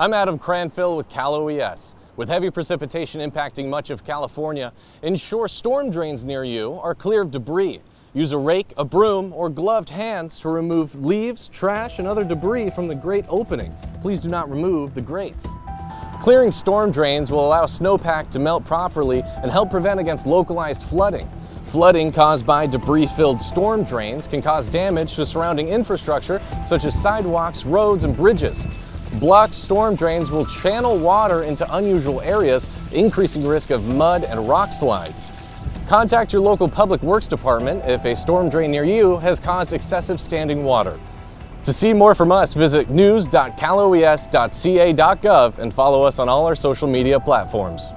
I'm Adam Cranfill with Cal OES. With heavy precipitation impacting much of California, ensure storm drains near you are clear of debris. Use a rake, a broom, or gloved hands to remove leaves, trash, and other debris from the grate opening. Please do not remove the grates. Clearing storm drains will allow snowpack to melt properly and help prevent against localized flooding. Flooding caused by debris-filled storm drains can cause damage to surrounding infrastructure such as sidewalks, roads, and bridges. Blocked storm drains will channel water into unusual areas, increasing risk of mud and rock slides. Contact your local public works department if a storm drain near you has caused excessive standing water. To see more from us, visit news.caloes.ca.gov and follow us on all our social media platforms.